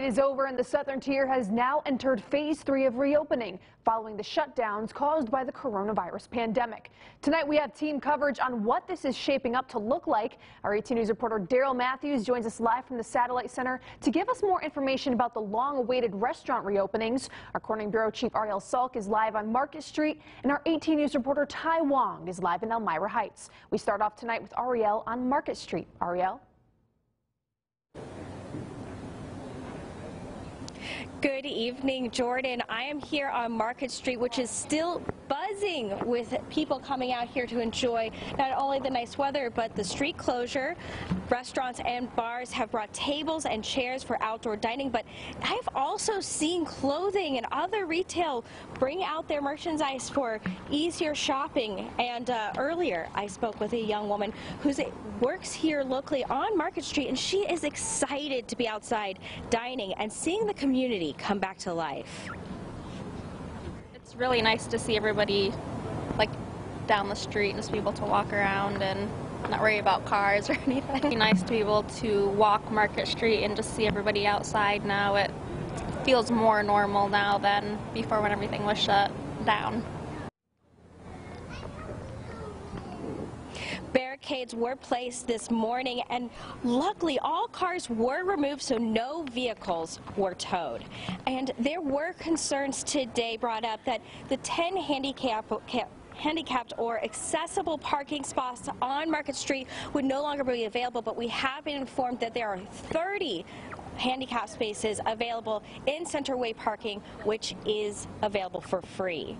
It is over and the southern tier has now entered phase three of reopening following the shutdowns caused by the coronavirus pandemic. Tonight we have team coverage on what this is shaping up to look like. Our 18 News reporter Daryl Matthews joins us live from the Satellite Center to give us more information about the long-awaited restaurant reopenings. Our Corning Bureau Chief Ariel Salk is live on Market Street and our 18 News reporter Ty Wong is live in Elmira Heights. We start off tonight with Ariel on Market Street. Ariel? Good evening, Jordan. I am here on Market Street, which is still buzzing with people coming out here to enjoy not only the nice weather, but the street closure. Restaurants and bars have brought tables and chairs for outdoor dining, but I've also seen clothing and other retail bring out their merchandise for easier shopping. And uh, earlier, I spoke with a young woman who works here locally on Market Street, and she is excited to be outside dining and seeing the community come back to life. It's really nice to see everybody like down the street and just be able to walk around and not worry about cars or anything. It's nice to be able to walk Market Street and just see everybody outside now. It feels more normal now than before when everything was shut down. Barricades were placed this morning, and luckily all cars were removed, so no vehicles were towed. And there were concerns today brought up that the 10 handicap handicapped or accessible parking spots on Market Street would no longer be available, but we have been informed that there are 30 handicap spaces available in Centerway parking, which is available for free.